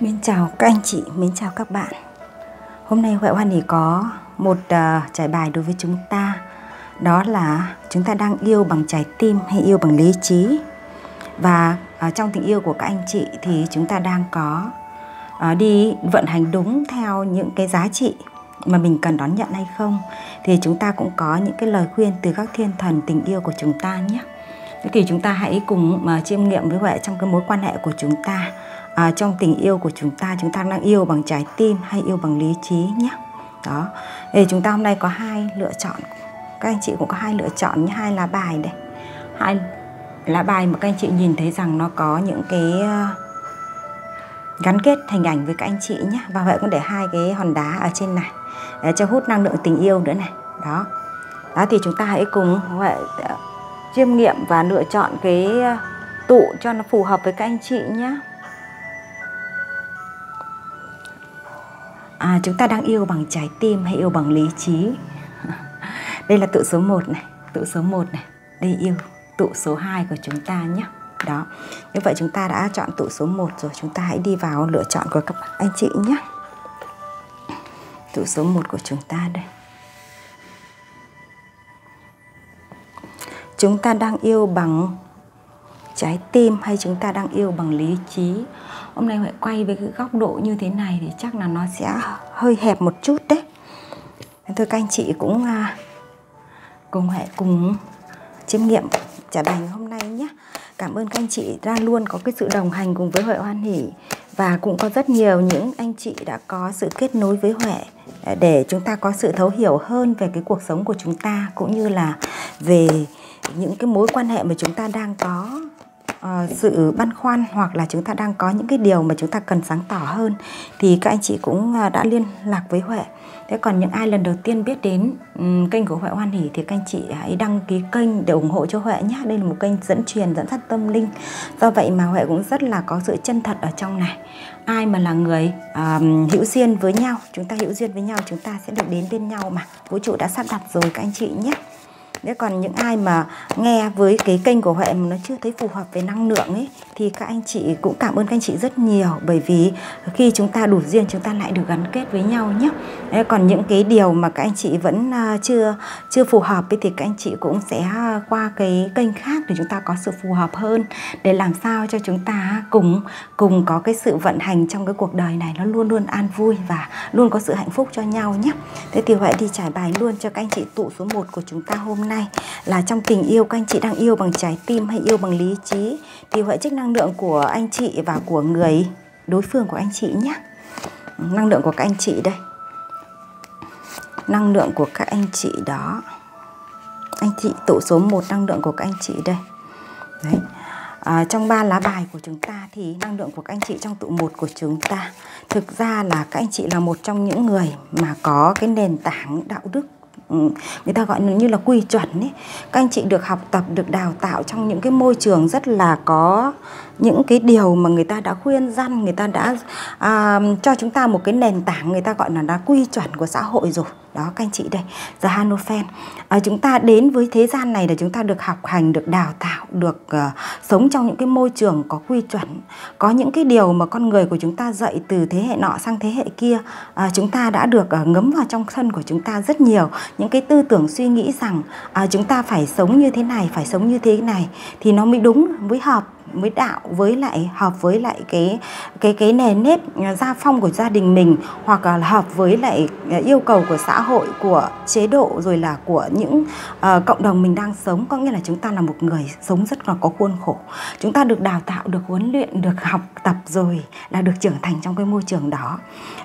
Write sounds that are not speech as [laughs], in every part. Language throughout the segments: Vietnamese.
Mến chào các anh chị, mến chào các bạn. Hôm nay Huệ Hoan Hỷ có một uh, trải bài đối với chúng ta. Đó là chúng ta đang yêu bằng trái tim hay yêu bằng lý trí? Và uh, trong tình yêu của các anh chị thì chúng ta đang có uh, đi vận hành đúng theo những cái giá trị mà mình cần đón nhận hay không? Thì chúng ta cũng có những cái lời khuyên từ các thiên thần tình yêu của chúng ta nhé. Thế thì chúng ta hãy cùng uh, chiêm nghiệm với Huệ trong cái mối quan hệ của chúng ta à, trong tình yêu của chúng ta chúng ta đang yêu bằng trái tim hay yêu bằng lý trí nhé. Đó. Thì chúng ta hôm nay có hai lựa chọn. Các anh chị cũng có hai lựa chọn như hai lá bài đây hai lá bài mà các anh chị nhìn thấy rằng nó có những cái ờ, gắn kết hình ảnh với các anh chị nhé. Và vậy cũng để hai cái hòn đá ở trên này để cho hút năng lượng tình yêu nữa này. Đó. Đó thì chúng ta hãy cùng vậy ờ, chiêm nghiệm và lựa chọn cái ờ, tụ cho nó phù hợp với các anh chị nhé. À, chúng ta đang yêu bằng trái tim hay yêu bằng lý trí? [laughs] Đây là tụ số 1 này tụ số 1 này. Đây yêu tụ số 2 của chúng ta nhé. Đó như vậy chúng ta đã chọn tụ số 1 rồi. Chúng ta hãy đi vào lựa chọn của các anh chị nhé. Tụ số 1 của chúng ta đây. Chúng ta đang yêu bằng trái tim hay chúng ta đang yêu bằng lý trí? Hôm nay Huệ quay với cái góc độ như thế này thì chắc là nó sẽ hơi hẹp một chút đấy. Thôi các anh chị cũng à, cùng Huệ cùng chiêm nghiệm trả bài hôm nay nhé. Cảm ơn các anh chị ra luôn có cái sự đồng hành cùng với Huệ Hoan Hỷ. Và cũng có rất nhiều những anh chị đã có sự kết nối với Huệ à, để chúng ta có sự thấu hiểu hơn về cái cuộc sống của chúng ta cũng như là về những cái mối quan hệ mà chúng ta đang có uh, sự băn khoăn hoặc là chúng ta đang có những cái điều mà chúng ta cần sáng tỏ hơn thì các anh chị cũng uh, đã liên lạc với Huệ. Thế còn những ai lần đầu tiên biết đến um, kênh của Huệ Hoan Hỷ thì các anh chị hãy đăng ký kênh để ủng hộ cho Huệ nhé. Đây là một kênh dẫn truyền, dẫn dắt tâm linh. Do vậy mà Huệ cũng rất là có sự chân thật ở trong này. Ai mà là người um, hữu duyên với nhau, chúng ta hữu duyên với nhau chúng ta sẽ được đến bên nhau mà. Vũ trụ đã sắp đặt rồi các anh chị nhé. Thế còn những ai mà nghe với cái kênh của Huệ mà nó chưa thấy phù hợp với năng lượng ấy, thì các anh chị cũng cảm ơn các anh chị rất nhiều bởi vì khi chúng ta đủ duyên, chúng ta lại được gắn kết với nhau nhé. Thế còn những cái điều mà các anh chị vẫn à, chưa chưa phù hợp ấy, thì các anh chị cũng sẽ à, qua cái kênh khác để chúng ta có sự phù hợp hơn, để làm sao cho chúng ta cùng cùng có cái sự vận hành trong cái cuộc đời này nó luôn luôn an vui và luôn có sự hạnh phúc cho nhau nhé. Thế thì Huệ đi trải bài luôn cho các anh chị tụ số 1 của chúng ta hôm nay nay là trong tình yêu các anh chị đang yêu bằng trái tim hay yêu bằng lý trí thì huệ chức năng lượng của anh chị và của người đối phương của anh chị nhé. Năng lượng của các anh chị đây. Năng lượng của các anh chị đó. Anh chị tụ số 1 năng lượng của các anh chị đây. Đấy. À, trong ba lá bài của chúng ta thì năng lượng của các anh chị trong tụ một của chúng ta thực ra là các anh chị là một trong những người mà có cái nền tảng đạo đức Ừ, người ta gọi như là quy chuẩn ấy. Các anh chị được học tập, được đào tạo trong những cái môi trường rất là có những cái điều mà người ta đã khuyên răn người ta đã à, cho chúng ta một cái nền tảng người ta gọi là đã quy chuẩn của xã hội rồi. Đó các anh chị đây The Hanofen à, chúng ta đến với thế gian này là chúng ta được học hành được đào tạo được uh, sống trong những cái môi trường có quy chuẩn có những cái điều mà con người của chúng ta dạy từ thế hệ nọ sang thế hệ kia. À, chúng ta đã được uh, ngấm vào trong thân của chúng ta rất nhiều. Những cái tư tưởng suy nghĩ rằng à, chúng ta phải sống như thế này phải sống như thế này thì nó mới đúng mới hợp với đạo với lại hợp với lại cái cái cái nền nếp gia phong của gia đình mình hoặc là hợp với lại yêu cầu của xã hội của chế độ rồi là của những uh, cộng đồng mình đang sống. Có nghĩa là chúng ta là một người sống rất là có khuôn khổ. Chúng ta được đào tạo được huấn luyện được học tập rồi là được trưởng thành trong cái môi trường đó.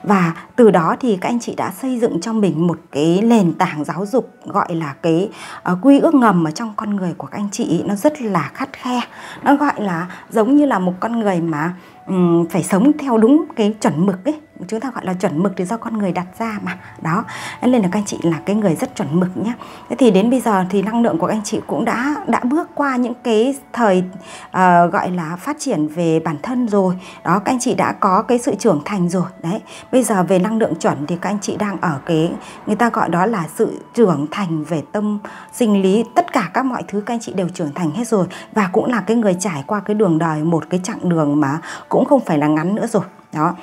Và từ đó thì các anh chị đã xây dựng cho mình một cái nền tảng giáo dục gọi là cái uh, quy ước ngầm ở trong con người của các anh chị. Nó rất là khắt khe. Nó gọi là là giống như là một con người mà um, phải sống theo đúng cái chuẩn mực ấy chúng ta gọi là chuẩn mực thì do con người đặt ra mà. Đó nên là các anh chị là cái người rất chuẩn mực nhé. Thế thì đến bây giờ thì năng lượng của các anh chị cũng đã đã bước qua những cái thời uh, gọi là phát triển về bản thân rồi. Đó các anh chị đã có cái sự trưởng thành rồi. Đấy bây giờ về năng lượng chuẩn thì các anh chị đang ở cái người ta gọi đó là sự trưởng thành về tâm sinh lý. Tất cả các mọi thứ các anh chị đều trưởng thành hết rồi. Và cũng là cái người trải qua cái đường đời một cái chặng đường mà cũng không phải là ngắn nữa rồi. Đó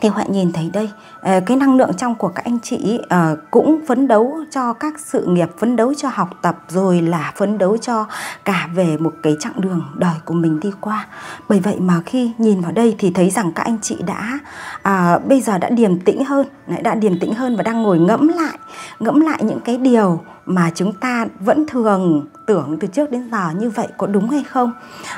thì Huệ nhìn thấy đây ờ, cái năng lượng trong của các anh chị ờ, cũng phấn đấu cho các sự nghiệp phấn đấu cho học tập rồi là phấn đấu cho cả về một cái chặng đường đời của mình đi qua. Bởi vậy mà khi nhìn vào đây thì thấy rằng các anh chị đã à, bây giờ đã điềm tĩnh hơn đã điềm tĩnh hơn và đang ngồi ngẫm lại ngẫm lại những cái điều mà chúng ta vẫn thường tưởng từ trước đến giờ như vậy có đúng hay không?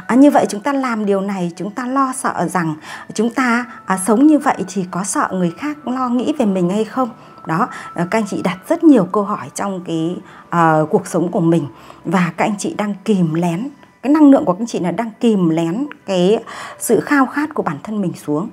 À, như vậy chúng ta làm điều này chúng ta lo sợ rằng chúng ta à, sống như vậy thì có sợ người khác lo nghĩ về mình hay không? Đó à, các anh chị đặt rất nhiều câu hỏi trong cái uh, cuộc sống của mình. Và các anh chị đang kìm lén cái năng lượng của các anh chị là đang kìm lén cái sự khao khát của bản thân mình xuống.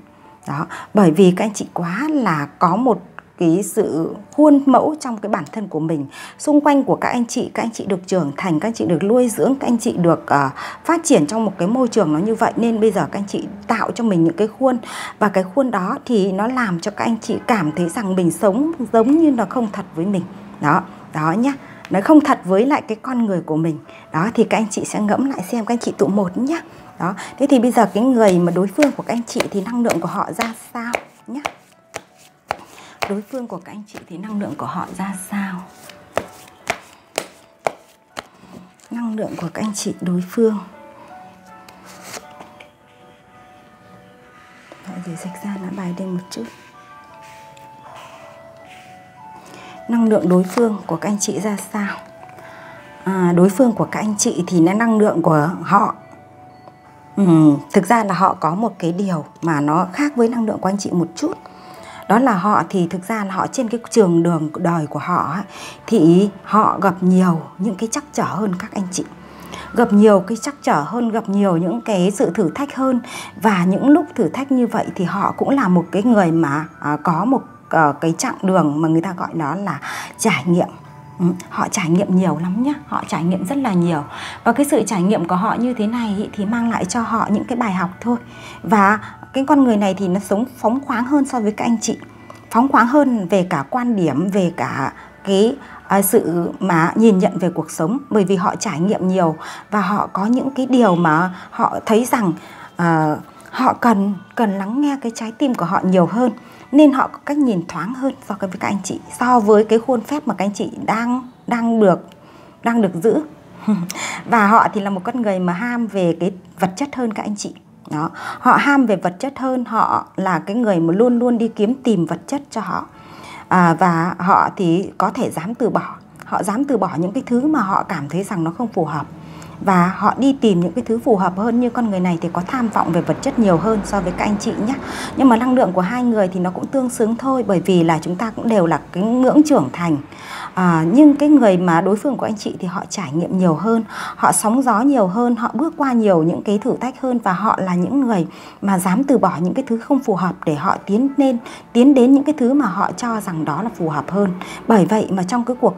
Đó bởi vì các anh chị quá là có một cái sự khuôn mẫu trong cái bản thân của mình. Xung quanh của các anh chị các anh chị được trưởng thành các anh chị được nuôi dưỡng các anh chị được uh, phát triển trong một cái môi trường nó như vậy nên bây giờ các anh chị tạo cho mình những cái khuôn. Và cái khuôn đó thì nó làm cho các anh chị cảm thấy rằng mình sống giống như là không thật với mình. Đó đó nhá. Nó không thật với lại cái con người của mình. Đó thì các anh chị sẽ ngẫm lại xem các anh chị tụ một nhá. Đó thế thì bây giờ cái người mà đối phương của các anh chị thì năng lượng của họ ra sao nhé đối phương của các anh chị thì năng lượng của họ ra sao? Năng lượng của các anh chị đối phương. Để dịch ra lá bài đây một chút. Năng lượng đối phương của các anh chị ra sao? À, đối phương của các anh chị thì năng lượng của họ. Ừ, thực ra là họ có một cái điều mà nó khác với năng lượng của anh chị một chút đó là họ thì thực ra là họ trên cái trường đường đời của họ thì họ gặp nhiều những cái chắc trở hơn các anh chị. Gặp nhiều cái chắc trở hơn gặp nhiều những cái sự thử thách hơn. Và những lúc thử thách như vậy thì họ cũng là một cái người mà à, có một à, cái chặng đường mà người ta gọi đó là trải nghiệm. Ừ, họ trải nghiệm nhiều lắm nhá họ trải nghiệm rất là nhiều. Và cái sự trải nghiệm của họ như thế này thì mang lại cho họ những cái bài học thôi. Và cái con người này thì nó sống phóng khoáng hơn so với các anh chị. Phóng khoáng hơn về cả quan điểm về cả cái à, sự mà nhìn nhận về cuộc sống. Bởi vì họ trải nghiệm nhiều và họ có những cái điều mà họ thấy rằng à, họ cần cần lắng nghe cái trái tim của họ nhiều hơn. Nên họ có cách nhìn thoáng hơn so với các anh chị so với cái khuôn phép mà các anh chị đang đang được đang được giữ. [laughs] Và họ thì là một con người mà ham về cái vật chất hơn các anh chị đó. Họ ham về vật chất hơn họ là cái người mà luôn luôn đi kiếm tìm vật chất cho họ. À, và họ thì có thể dám từ bỏ. Họ dám từ bỏ những cái thứ mà họ cảm thấy rằng nó không phù hợp và họ đi tìm những cái thứ phù hợp hơn như con người này thì có tham vọng về vật chất nhiều hơn so với các anh chị nhé nhưng mà năng lượng của hai người thì nó cũng tương xứng thôi bởi vì là chúng ta cũng đều là cái ngưỡng trưởng thành. À, nhưng cái người mà đối phương của anh chị thì họ trải nghiệm nhiều hơn họ sóng gió nhiều hơn họ bước qua nhiều những cái thử thách hơn và họ là những người mà dám từ bỏ những cái thứ không phù hợp để họ tiến lên tiến đến những cái thứ mà họ cho rằng đó là phù hợp hơn. Bởi vậy mà trong cái cuộc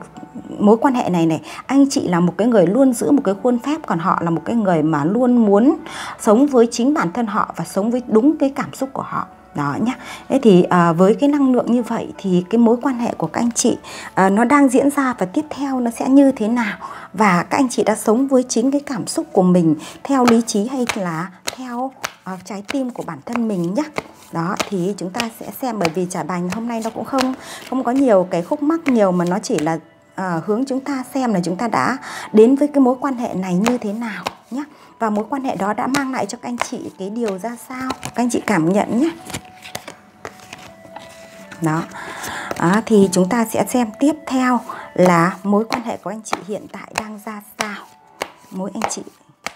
mối quan hệ này này anh chị là một cái người luôn giữ một cái khuôn phép còn họ là một cái người mà luôn muốn sống với chính bản thân họ và sống với đúng cái cảm xúc của họ. Đó nhá. Thế thì à, với cái năng lượng như vậy thì cái mối quan hệ của các anh chị à, nó đang diễn ra và tiếp theo nó sẽ như thế nào? Và các anh chị đã sống với chính cái cảm xúc của mình theo lý trí hay là theo à, trái tim của bản thân mình nhá? Đó thì chúng ta sẽ xem bởi vì trả bài hôm nay nó cũng không không có nhiều cái khúc mắc nhiều mà nó chỉ là à, hướng chúng ta xem là chúng ta đã đến với cái mối quan hệ này như thế nào nhé và mối quan hệ đó đã mang lại cho các anh chị cái điều ra sao? Các anh chị cảm nhận nhé đó. À, thì chúng ta sẽ xem tiếp theo là mối quan hệ của anh chị hiện tại đang ra sao. Mối anh chị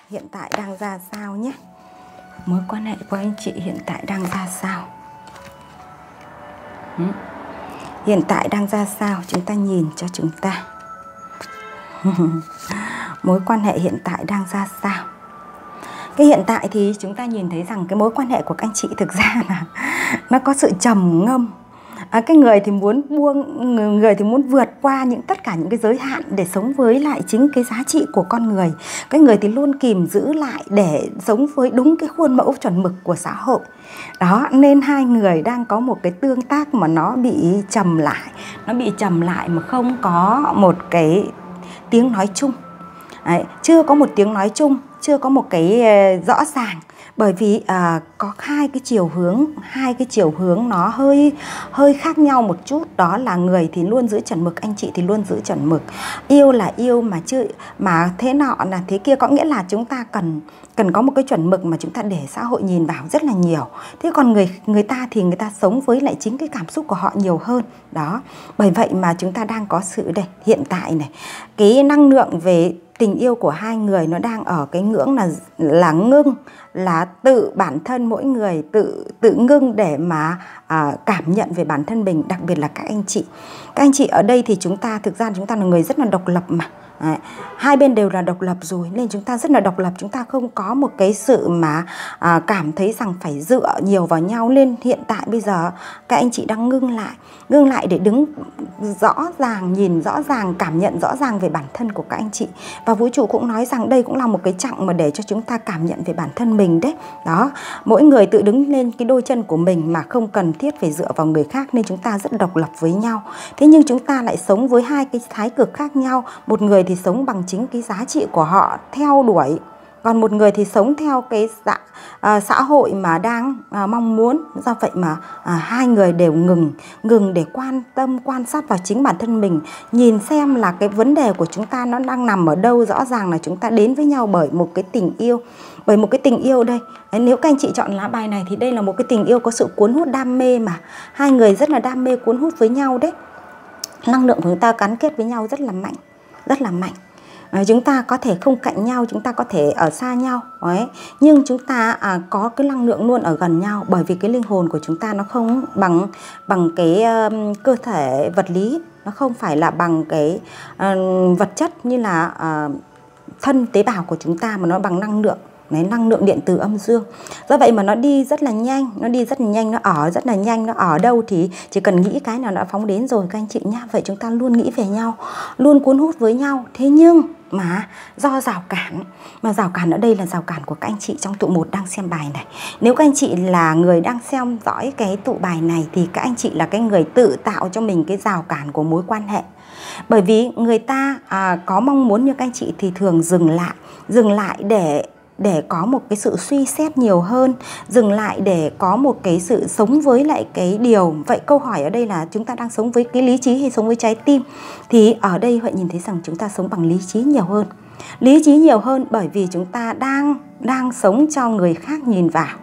hiện tại đang ra sao nhé mối quan hệ của anh chị hiện tại đang ra sao? Ừ hiện tại đang ra sao? Chúng ta nhìn cho chúng ta. [laughs] Mối quan hệ hiện tại đang ra sao? Cái hiện tại thì chúng ta nhìn thấy rằng cái mối quan hệ của các anh chị thực ra là [laughs] nó có sự trầm ngâm à, cái người thì muốn buông người thì muốn vượt qua những tất cả những cái giới hạn để sống với lại chính cái giá trị của con người. Cái người thì luôn kìm giữ lại để sống với đúng cái khuôn mẫu chuẩn mực của xã hội. Đó nên hai người đang có một cái tương tác mà nó bị trầm lại nó bị trầm lại mà không có một cái tiếng nói chung. Đấy, chưa có một tiếng nói chung chưa có một cái ờ, rõ ràng bởi vì à, có hai cái chiều hướng hai cái chiều hướng nó hơi hơi khác nhau một chút. Đó là người thì luôn giữ chuẩn mực anh chị thì luôn giữ chuẩn mực. Yêu là yêu mà chưa mà thế nọ là thế kia. Có nghĩa là chúng ta cần cần có một cái chuẩn mực mà chúng ta để xã hội nhìn vào rất là nhiều. Thế còn người người ta thì người ta sống với lại chính cái cảm xúc của họ nhiều hơn. Đó. Bởi vậy mà chúng ta đang có sự đây hiện tại này. Cái năng lượng về tình yêu của hai người nó đang ở cái ngưỡng là là ngưng là tự bản thân mỗi người tự tự ngưng để mà à, cảm nhận về bản thân mình đặc biệt là các anh chị. Các anh chị ở đây thì chúng ta thực ra chúng ta là người rất là độc lập mà. Đấy. hai bên đều là độc lập rồi nên chúng ta rất là độc lập. Chúng ta không có một cái sự mà à, cảm thấy rằng phải dựa nhiều vào nhau. Nên hiện tại bây giờ các anh chị đang ngưng lại. Ngưng lại để đứng rõ ràng nhìn rõ ràng cảm nhận rõ ràng về bản thân của các anh chị. Và vũ trụ cũng nói rằng đây cũng là một cái chặng mà để cho chúng ta cảm nhận về bản thân mình đấy. Đó. Mỗi người tự đứng lên cái đôi chân của mình mà không cần thiết phải dựa vào người khác nên chúng ta rất độc lập với nhau. Thế nhưng chúng ta lại sống với hai cái thái cực khác nhau. Một người thì thì sống bằng chính cái giá trị của họ theo đuổi. Còn một người thì sống theo cái dạ, à, xã hội mà đang à, mong muốn. Do vậy mà à, hai người đều ngừng ngừng để quan tâm quan sát vào chính bản thân mình nhìn xem là cái vấn đề của chúng ta nó đang nằm ở đâu. Rõ ràng là chúng ta đến với nhau bởi một cái tình yêu bởi một cái tình yêu đây. Nếu các anh chị chọn lá bài này thì đây là một cái tình yêu có sự cuốn hút đam mê mà. Hai người rất là đam mê cuốn hút với nhau đấy. Năng lượng của chúng ta gắn kết với nhau rất là mạnh rất là mạnh. À, chúng ta có thể không cạnh nhau chúng ta có thể ở xa nhau ấy. nhưng chúng ta à, có cái năng lượng luôn ở gần nhau bởi vì cái linh hồn của chúng ta nó không bằng bằng cái um, cơ thể vật lý. Nó không phải là bằng cái um, vật chất như là uh, thân tế bào của chúng ta mà nó bằng năng lượng. Đấy, năng lượng điện từ âm dương. Do vậy mà nó đi rất là nhanh nó đi rất là nhanh nó ở rất là nhanh nó ở đâu thì chỉ cần nghĩ cái nào đã phóng đến rồi các anh chị nhá. Vậy chúng ta luôn nghĩ về nhau luôn cuốn hút với nhau. Thế nhưng mà do rào cản mà rào cản ở đây là rào cản của các anh chị trong tụ một đang xem bài này. Nếu các anh chị là người đang xem dõi cái tụ bài này thì các anh chị là cái người tự tạo cho mình cái rào cản của mối quan hệ. Bởi vì người ta à, có mong muốn như các anh chị thì thường dừng lại dừng lại để để có một cái sự suy xét nhiều hơn, dừng lại để có một cái sự sống với lại cái điều. Vậy câu hỏi ở đây là chúng ta đang sống với cái lý trí hay sống với trái tim? Thì ở đây huệ nhìn thấy rằng chúng ta sống bằng lý trí nhiều hơn. Lý trí nhiều hơn bởi vì chúng ta đang đang sống cho người khác nhìn vào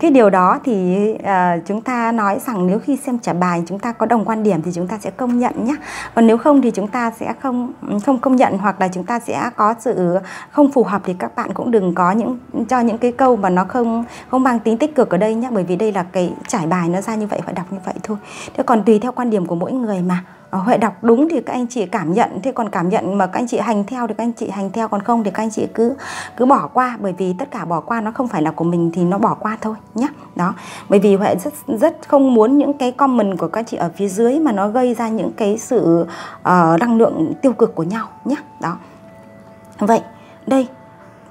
cái điều đó thì uh, chúng ta nói rằng nếu khi xem trả bài chúng ta có đồng quan điểm thì chúng ta sẽ công nhận nhé còn nếu không thì chúng ta sẽ không không công nhận hoặc là chúng ta sẽ có sự không phù hợp thì các bạn cũng đừng có những cho những cái câu mà nó không không mang tính tích cực ở đây nhé bởi vì đây là cái trải bài nó ra như vậy phải đọc như vậy thôi. Thế còn tùy theo quan điểm của mỗi người mà. Ờ, Huệ đọc đúng thì các anh chị cảm nhận. Thế còn cảm nhận mà các anh chị hành theo thì các anh chị hành theo Còn không thì các anh chị cứ cứ bỏ qua. Bởi vì tất cả bỏ qua nó không phải là của mình Thì nó bỏ qua thôi nhé Đó. Bởi vì Huệ rất rất không muốn những cái comment của các chị ở phía dưới Mà nó gây ra những cái sự uh, năng lượng tiêu cực của nhau nhé Đó. Vậy đây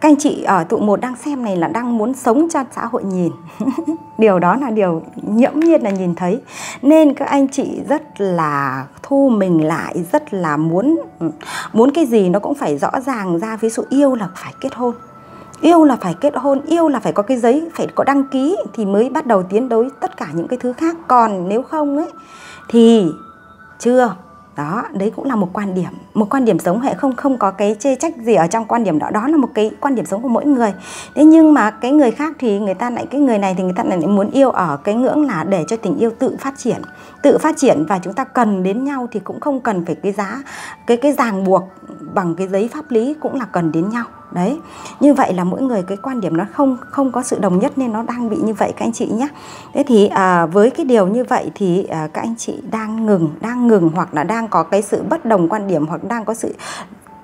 các anh chị ở tụ một đang xem này là đang muốn sống cho xã hội nhìn. [laughs] Điều đó là điều nhiễm nhiên là nhìn thấy. Nên các anh chị rất là thu mình lại, rất là muốn ừ, muốn cái gì nó cũng phải rõ ràng ra. Ví dụ yêu là phải kết hôn. Yêu là phải kết hôn, yêu là phải có cái giấy, phải có đăng ký thì mới bắt đầu tiến đối tất cả những cái thứ khác. Còn nếu không ấy, thì chưa đó, đấy cũng là một quan điểm. Một quan điểm sống hệ không không có cái chê trách gì ở trong quan điểm đó. Đó là một cái quan điểm sống của mỗi người. Thế nhưng mà cái người khác thì người ta lại, cái người này thì người ta lại muốn yêu ở cái ngưỡng là để cho tình yêu tự phát triển. Tự phát triển và chúng ta cần đến nhau thì cũng không cần phải cái giá, cái cái ràng buộc bằng cái giấy pháp lý cũng là cần đến nhau đấy như vậy là mỗi người cái quan điểm nó không không có sự đồng nhất nên nó đang bị như vậy các anh chị nhé. Thế thì à, với cái điều như vậy thì à, các anh chị đang ngừng đang ngừng hoặc là đang có cái sự bất đồng quan điểm hoặc đang có sự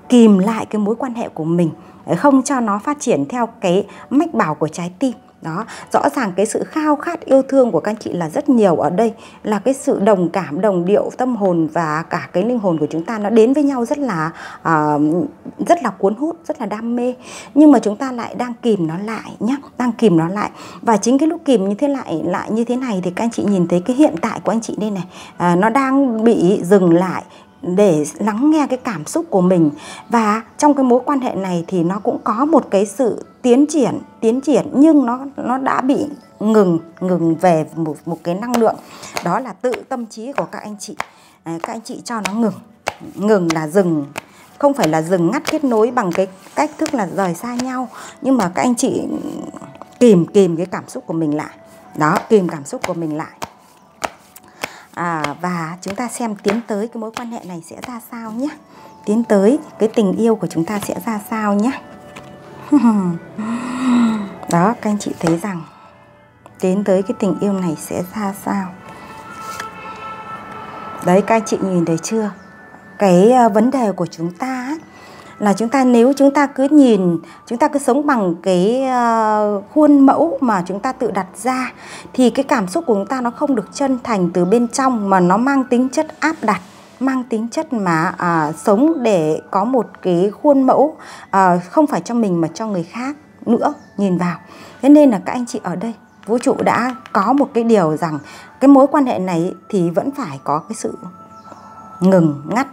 kìm lại cái mối quan hệ của mình không cho nó phát triển theo cái mách bảo của trái tim đó rõ ràng cái sự khao khát yêu thương của các anh chị là rất nhiều ở đây là cái sự đồng cảm đồng điệu tâm hồn và cả cái linh hồn của chúng ta nó đến với nhau rất là uh, rất là cuốn hút rất là đam mê. Nhưng mà chúng ta lại đang kìm nó lại nhá đang kìm nó lại. Và chính cái lúc kìm như thế lại lại như thế này thì các anh chị nhìn thấy cái hiện tại của anh chị đây này uh, nó đang bị dừng lại để lắng nghe cái cảm xúc của mình. Và trong cái mối quan hệ này thì nó cũng có một cái sự tiến triển tiến triển nhưng nó nó đã bị ngừng ngừng về một một cái năng lượng. Đó là tự tâm trí của các anh chị. Đấy, các anh chị cho nó ngừng. Ngừng là dừng. Không phải là dừng ngắt kết nối bằng cái cách thức là rời xa nhau nhưng mà các anh chị kìm kìm cái cảm xúc của mình lại. Đó kìm cảm xúc của mình lại à, và chúng ta xem tiến tới cái mối quan hệ này sẽ ra sao nhé. Tiến tới cái tình yêu của chúng ta sẽ ra sao nhé. [laughs] Đó các anh chị thấy rằng tiến tới cái tình yêu này sẽ ra sao. Đấy các anh chị nhìn thấy chưa? Cái ờ, vấn đề của chúng ta là chúng ta nếu chúng ta cứ nhìn chúng ta cứ sống bằng cái uh, khuôn mẫu mà chúng ta tự đặt ra thì cái cảm xúc của chúng ta nó không được chân thành từ bên trong mà nó mang tính chất áp đặt mang tính chất mà à, sống để có một cái khuôn mẫu à, không phải cho mình mà cho người khác nữa nhìn vào. Thế nên là các anh chị ở đây vũ trụ đã có một cái điều rằng cái mối quan hệ này thì vẫn phải có cái sự ngừng ngắt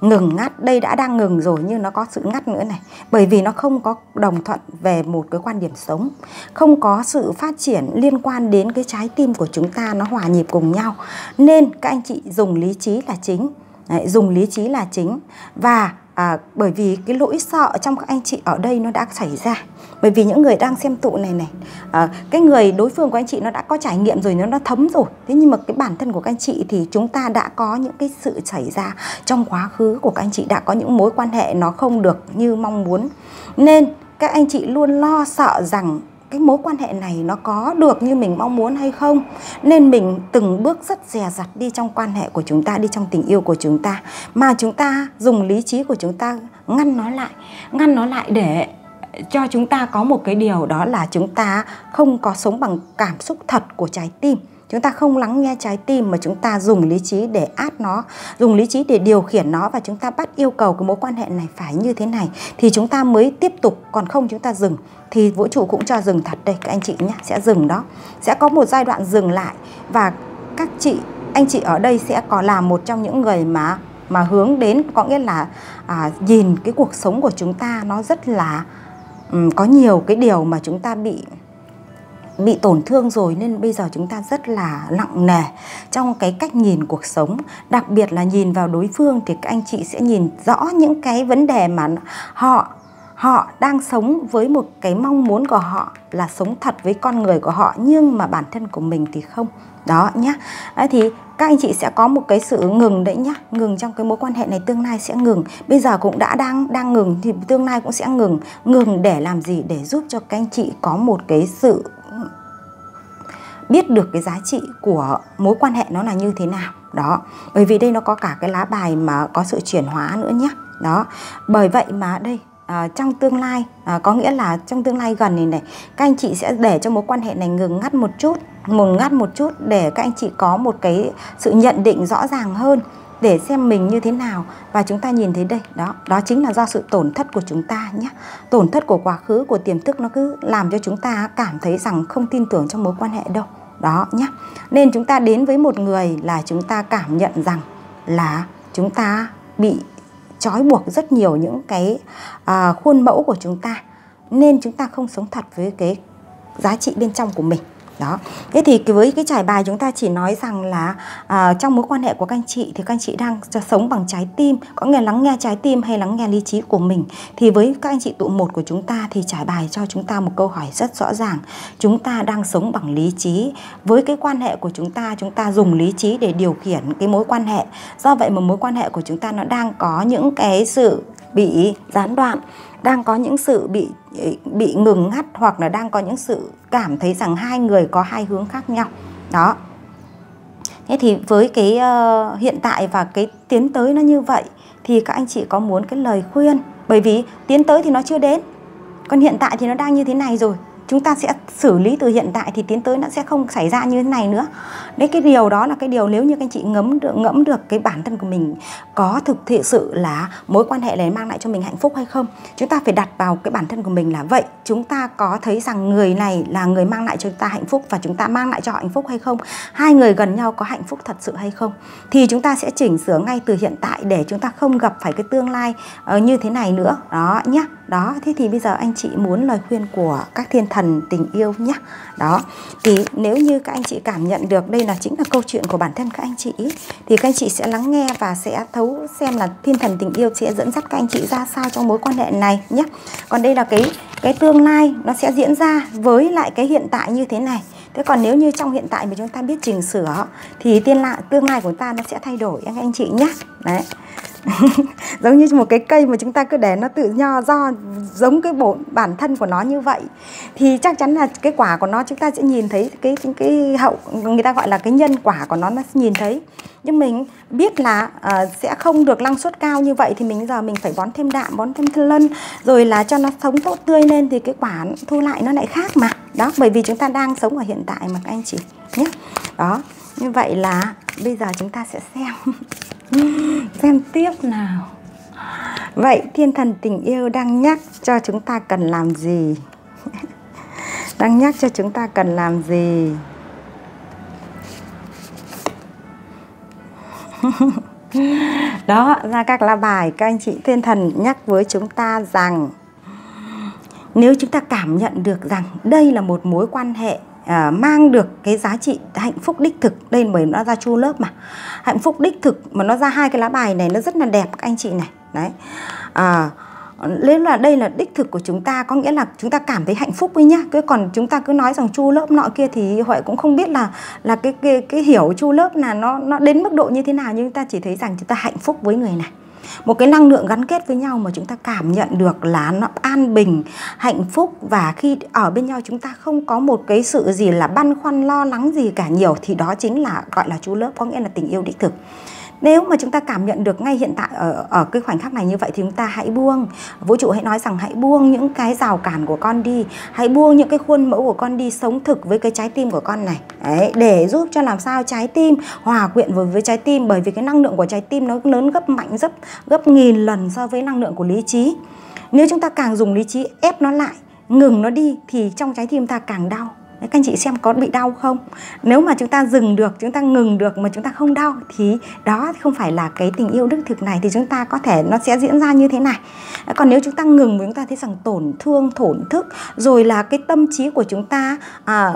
ngừng ngắt. Đây đã đang ngừng rồi nhưng nó có sự ngắt nữa này. Bởi vì nó không có đồng thuận về một cái quan điểm sống. Không có sự phát triển liên quan đến cái trái tim của chúng ta nó hòa nhịp cùng nhau. Nên các anh chị dùng lý trí là chính. Đấy, dùng lý trí là chính. Và à, bởi vì cái lỗi sợ trong các anh chị ở đây nó đã xảy ra. Bởi vì những người đang xem tụ này này à, cái người đối phương của anh chị nó đã có trải nghiệm rồi nó nó thấm rồi. Thế nhưng mà cái bản thân của các anh chị thì chúng ta đã có những cái sự xảy ra trong quá khứ của các anh chị đã có những mối quan hệ nó không được như mong muốn. Nên các anh chị luôn lo sợ rằng cái mối quan hệ này nó có được như mình mong muốn hay không? Nên mình từng bước rất dè dặt đi trong quan hệ của chúng ta, đi trong tình yêu của chúng ta. Mà chúng ta dùng lý trí của chúng ta ngăn nó lại, ngăn nó lại để cho chúng ta có một cái điều đó là chúng ta không có sống bằng cảm xúc thật của trái tim chúng ta không lắng nghe trái tim mà chúng ta dùng lý trí để át nó dùng lý trí để điều khiển nó và chúng ta bắt yêu cầu cái mối quan hệ này phải như thế này thì chúng ta mới tiếp tục. Còn không chúng ta dừng thì vũ trụ cũng cho dừng thật. Đây các anh chị nhé sẽ dừng đó. Sẽ có một giai đoạn dừng lại và các chị anh chị ở đây sẽ có là một trong những người mà mà hướng đến có nghĩa là à, nhìn cái cuộc sống của chúng ta nó rất là um, có nhiều cái điều mà chúng ta bị bị tổn thương rồi nên bây giờ chúng ta rất là nặng nề trong cái cách nhìn cuộc sống. Đặc biệt là nhìn vào đối phương thì các anh chị sẽ nhìn rõ những cái vấn đề mà họ họ đang sống với một cái mong muốn của họ là sống thật với con người của họ nhưng mà bản thân của mình thì không. Đó nhá. Đấy thì các anh chị sẽ có một cái sự ngừng đấy nhá. Ngừng trong cái mối quan hệ này tương lai sẽ ngừng. Bây giờ cũng đã đang đang ngừng thì tương lai cũng sẽ ngừng. Ngừng để làm gì? Để giúp cho các anh chị có một cái sự biết được cái giá trị của mối quan hệ nó là như thế nào. Đó bởi vì đây nó có cả cái lá bài mà có sự chuyển hóa nữa nhé. Đó bởi vậy mà đây à, trong tương lai à, có nghĩa là trong tương lai gần này này các anh chị sẽ để cho mối quan hệ này ngừng ngắt một chút ngừng ngắt một chút để các anh chị có một cái sự nhận định rõ ràng hơn để xem mình như thế nào. Và chúng ta nhìn thấy đây đó đó chính là do sự tổn thất của chúng ta nhé. Tổn thất của quá khứ của tiềm thức nó cứ làm cho chúng ta cảm thấy rằng không tin tưởng trong mối quan hệ đâu. Đó nhé. Nên chúng ta đến với một người là chúng ta cảm nhận rằng là chúng ta bị trói buộc rất nhiều những cái à, khuôn mẫu của chúng ta. Nên chúng ta không sống thật với cái giá trị bên trong của mình đó. Thế thì với cái trải bài chúng ta chỉ nói rằng là à, trong mối quan hệ của các anh chị thì các anh chị đang sống bằng trái tim có nghĩa lắng nghe trái tim hay lắng nghe lý trí của mình. Thì với các anh chị tụ một của chúng ta thì trải bài cho chúng ta một câu hỏi rất rõ ràng. Chúng ta đang sống bằng lý trí. Với cái quan hệ của chúng ta chúng ta dùng lý trí để điều khiển cái mối quan hệ. Do vậy mà mối quan hệ của chúng ta nó đang có những cái sự bị gián đoạn đang có những sự bị bị ngừng ngắt hoặc là đang có những sự cảm thấy rằng hai người có hai hướng khác nhau. Đó. Thế thì với cái uh, hiện tại và cái tiến tới nó như vậy thì các anh chị có muốn cái lời khuyên? Bởi vì tiến tới thì nó chưa đến còn hiện tại thì nó đang như thế này rồi chúng ta sẽ xử lý từ hiện tại thì tiến tới nó sẽ không xảy ra như thế này nữa đấy, cái điều đó là cái điều nếu như các anh chị ngấm được, ngẫm được cái bản thân của mình có thực thị sự là mối quan hệ này mang lại cho mình hạnh phúc hay không, chúng ta phải đặt vào cái bản thân của mình là vậy, chúng ta có thấy rằng người này là người mang lại cho chúng ta hạnh phúc và chúng ta mang lại cho họ hạnh phúc hay không, hai người gần nhau có hạnh phúc thật sự hay không, thì chúng ta sẽ chỉnh sửa ngay từ hiện tại để chúng ta không gặp phải cái tương lai ờ, như thế này nữa đó nhé. đó, thế thì bây giờ anh chị muốn lời khuyên của các thiên thần thần tình yêu nhé đó. Thì nếu như các anh chị cảm nhận được đây là chính là câu chuyện của bản thân các anh chị thì các anh chị sẽ lắng nghe và sẽ thấu xem là thiên thần tình yêu sẽ dẫn dắt các anh chị ra sao trong mối quan hệ này nhé còn đây là cái cái tương lai, nó sẽ diễn ra với lại cái hiện tại như thế này. Thế còn nếu như trong hiện tại mà chúng ta biết chỉnh sửa, thì tiên lạ tương lai của ta nó sẽ thay đổi, các anh chị nhé đấy. [laughs] giống như một cái cây mà chúng ta cứ để nó tự nho do giống cái bộ bản thân của nó như vậy. Thì chắc chắn là cái quả của nó chúng ta sẽ nhìn thấy cái cái, cái hậu người ta gọi là cái nhân quả của nó nó sẽ nhìn thấy. Nhưng mình biết là uh, sẽ không được năng suất cao như vậy thì mình giờ mình phải bón thêm đạm bón thêm lân rồi là cho nó sống tốt tươi lên thì cái quả thu lại nó lại khác mà. Đó bởi vì chúng ta đang sống ở hiện tại mà các anh chị nhé. Đó như vậy là bây giờ chúng ta sẽ xem. [laughs] xem tiếp nào. Vậy thiên thần tình yêu đang nhắc cho chúng ta cần làm gì? [laughs] Đang nhắc cho chúng ta cần làm gì? [laughs] Đó, ra các lá bài, các anh chị thiên thần nhắc với chúng ta rằng, nếu chúng ta cảm nhận được rằng đây là một mối quan hệ à, mang được cái giá trị hạnh phúc đích thực đây bởi nó ra chu lớp mà. Hạnh phúc đích thực mà nó ra hai cái lá bài này nó rất là đẹp các anh chị này. Đấy. À, nên là đây là đích thực của chúng ta có nghĩa là chúng ta cảm thấy hạnh phúc với nhá. Cứ còn chúng ta cứ nói rằng chu lớp nọ kia thì huệ cũng không biết là là cái cái cái hiểu chu lớp là nó nó đến mức độ như thế nào nhưng ta chỉ thấy rằng chúng ta hạnh phúc với người này một cái năng lượng gắn kết với nhau mà chúng ta cảm nhận được là nó an bình, hạnh phúc và khi ở bên nhau chúng ta không có một cái sự gì là băn khoăn, lo lắng gì cả nhiều thì đó chính là, gọi là, chú lớp, có nghĩa là tình yêu đích thực nếu mà chúng ta cảm nhận được ngay hiện tại ở ở cái khoảnh khắc này như vậy thì chúng ta hãy buông. Vũ trụ hãy nói rằng hãy buông những cái rào cản của con đi. Hãy buông những cái khuôn mẫu của con đi sống thực với cái trái tim của con này. Đấy, để giúp cho làm sao trái tim hòa quyện với với trái tim. Bởi vì cái năng lượng của trái tim nó lớn gấp mạnh gấp gấp nghìn lần so với năng lượng của lý trí. Nếu chúng ta càng dùng lý trí ép nó lại ngừng nó đi thì trong trái tim ta càng đau các anh chị xem có bị đau không? Nếu mà chúng ta dừng được, chúng ta ngừng được mà chúng ta không đau thì đó không phải là cái tình yêu đích thực này thì chúng ta có thể nó sẽ diễn ra như thế này. Còn nếu chúng ta ngừng chúng ta thấy rằng tổn thương, thổn thức rồi là cái tâm trí của chúng ta à,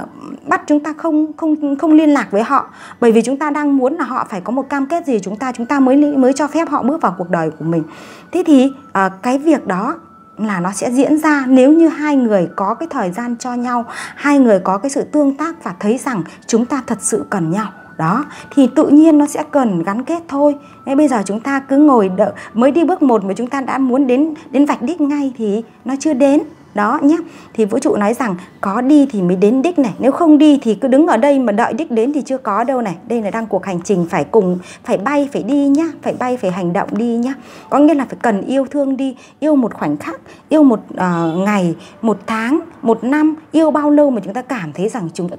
bắt chúng ta không không không liên lạc với họ bởi vì chúng ta đang muốn là họ phải có một cam kết gì chúng ta chúng ta mới mới cho phép họ bước vào cuộc đời của mình. Thế thì à, cái việc đó là nó sẽ diễn ra nếu như hai người có cái thời gian cho nhau, hai người có cái sự tương tác và thấy rằng chúng ta thật sự cần nhau. Đó, thì tự nhiên nó sẽ cần gắn kết thôi. Nên bây giờ chúng ta cứ ngồi đợi, mới đi bước một mà chúng ta đã muốn đến đến vạch đích ngay thì nó chưa đến đó nhé thì vũ trụ nói rằng có đi thì mới đến đích này. Nếu không đi thì cứ đứng ở đây mà đợi đích đến thì chưa có đâu này. Đây là đang cuộc hành trình phải cùng phải bay phải đi nhá. Phải bay phải hành động đi nhá. Có nghĩa là phải cần yêu thương đi. Yêu một khoảnh khắc yêu một uh, ngày một tháng một năm yêu bao lâu mà chúng ta cảm thấy rằng chúng ta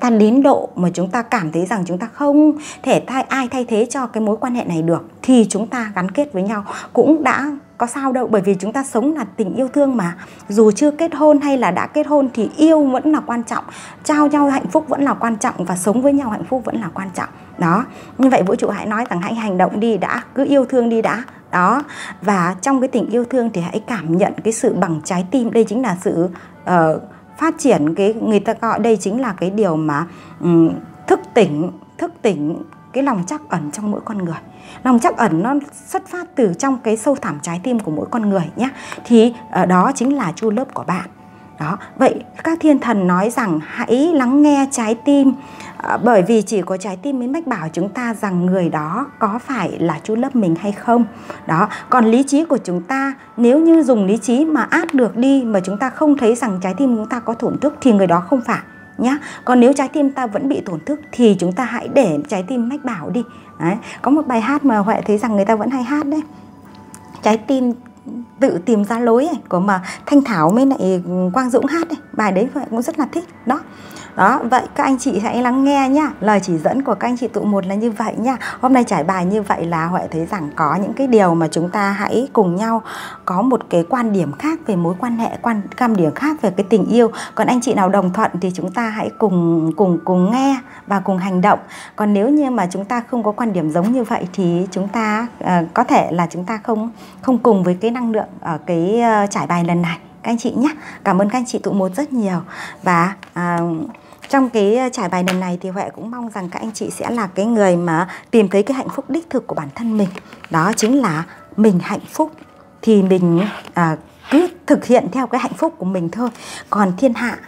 ta đến độ mà chúng ta cảm thấy rằng chúng ta không thể thay ai thay thế cho cái mối quan hệ này được thì chúng ta gắn kết với nhau. Cũng đã có sao đâu bởi vì chúng ta sống là tình yêu thương mà. Dù chưa kết hôn hay là đã kết hôn thì yêu vẫn là quan trọng trao nhau hạnh phúc vẫn là quan trọng và sống với nhau hạnh phúc vẫn là quan trọng. Đó như vậy vũ trụ hãy nói rằng hãy hành động đi đã cứ yêu thương đi đã. Đó và trong cái tình yêu thương thì hãy cảm nhận cái sự bằng trái tim. Đây chính là sự uh, phát triển cái người ta gọi đây chính là cái điều mà um, thức tỉnh thức tỉnh cái lòng chắc ẩn trong mỗi con người. Lòng chắc ẩn nó xuất phát từ trong cái sâu thẳm trái tim của mỗi con người nhé thì uh, đó chính là chu lớp của bạn đó vậy các thiên thần nói rằng hãy lắng nghe trái tim. À, bởi vì chỉ có trái tim mới mách bảo chúng ta rằng người đó có phải là chú lớp mình hay không. Đó còn lý trí của chúng ta nếu như dùng lý trí mà át được đi mà chúng ta không thấy rằng trái tim chúng ta có tổn thức thì người đó không phải nhá. Còn nếu trái tim ta vẫn bị tổn thức thì chúng ta hãy để trái tim mách bảo đi. Đấy có một bài hát mà huệ thấy rằng người ta vẫn hay hát đấy. Trái tim tự tìm ra lối ấy, của mà thanh thảo mới lại ừ, quang dũng hát ấy. bài đấy cũng rất là thích đó đó vậy các anh chị hãy lắng nghe nhá. Lời chỉ dẫn của các anh chị tụ một là như vậy nhá. Hôm nay trải bài như vậy là huệ thấy rằng có những cái điều mà chúng ta hãy cùng nhau có một cái quan điểm khác về mối quan hệ quan cam điểm khác về cái tình yêu. Còn anh chị nào đồng thuận thì chúng ta hãy cùng cùng cùng nghe và cùng hành động. Còn nếu như mà chúng ta không có quan điểm giống như vậy thì chúng ta uh, có thể là chúng ta không không cùng với cái năng lượng ở cái uh, trải bài lần này. Các anh chị nhé cảm ơn các anh chị tụ một rất nhiều. Và uh, trong cái ờ, trải bài lần này thì Huệ cũng mong rằng các anh chị sẽ là cái người mà tìm thấy cái hạnh phúc đích thực của bản thân mình. Đó chính là mình hạnh phúc thì mình à, cứ thực hiện theo cái hạnh phúc của mình thôi. Còn thiên hạ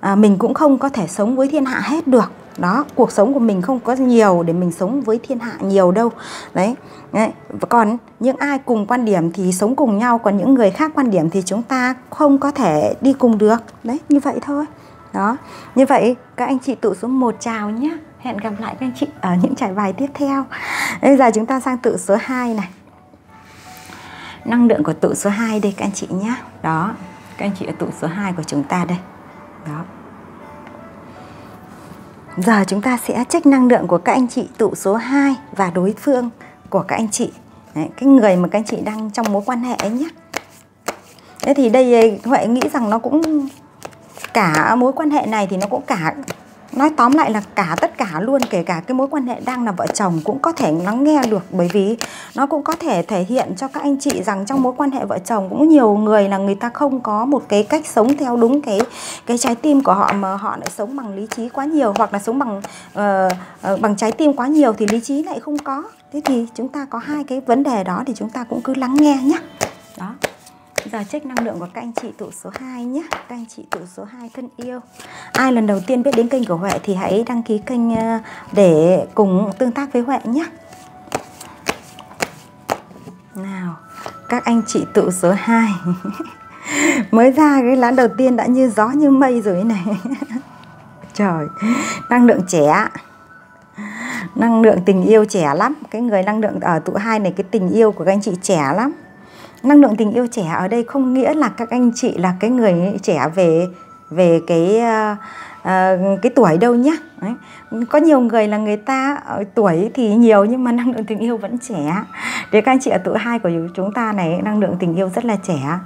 à, mình cũng không có thể sống với thiên hạ hết được. Đó cuộc sống của mình không có nhiều để mình sống với thiên hạ nhiều đâu. Đấy, đấy. còn những ai cùng quan điểm thì sống cùng nhau còn những người khác quan điểm thì chúng ta không có thể đi cùng được. Đấy như vậy thôi đó. Như vậy các anh chị tự số 1 chào nhé. Hẹn gặp lại các anh chị ở những trải bài tiếp theo. Bây giờ chúng ta sang tự số 2 này. Năng lượng của tự số 2 đây các anh chị nhé. Đó. Các anh chị ở tụ số 2 của chúng ta đây. Đó. Giờ chúng ta sẽ trách năng lượng của các anh chị tụ số 2 và đối phương của các anh chị. Đấy, cái người mà các anh chị đang trong mối quan hệ ấy nhé. Thế thì đây huệ nghĩ rằng nó cũng cả mối quan hệ này thì nó cũng cả nói tóm lại là cả tất cả luôn kể cả cái mối quan hệ đang là vợ chồng cũng có thể lắng nghe được. Bởi vì nó cũng có thể thể hiện cho các anh chị rằng trong mối quan hệ vợ chồng cũng nhiều người là người ta không có một cái cách sống theo đúng cái cái trái tim của họ mà họ lại sống bằng lý trí quá nhiều hoặc là sống bằng uh, uh, bằng trái tim quá nhiều thì lý trí lại không có. Thế thì chúng ta có hai cái vấn đề đó thì chúng ta cũng cứ lắng nghe nhé đó. Giờ check năng lượng của các anh chị tụ số 2 nhé. Các anh chị tụ số 2 thân yêu. Ai lần đầu tiên biết đến kênh của Huệ thì hãy đăng ký kênh ờ, để cùng tương tác với Huệ nhé. Nào, Các anh chị tụ số 2 [laughs] Mới ra cái lá đầu tiên đã như gió như mây rồi này. [laughs] Trời, Năng lượng trẻ. Năng lượng tình yêu trẻ lắm. Cái người năng lượng ở tụ 2 này, Cái tình yêu của các anh chị trẻ lắm năng lượng tình yêu trẻ ở đây không nghĩa là các anh chị là cái người trẻ về về cái uh, uh, cái tuổi đâu nhé Đấy. có nhiều người là người ta ở tuổi thì nhiều nhưng mà [laughs] năng lượng tình yêu vẫn trẻ. Để các anh chị ở tuổi hai của chúng ta này năng lượng tình yêu rất là trẻ.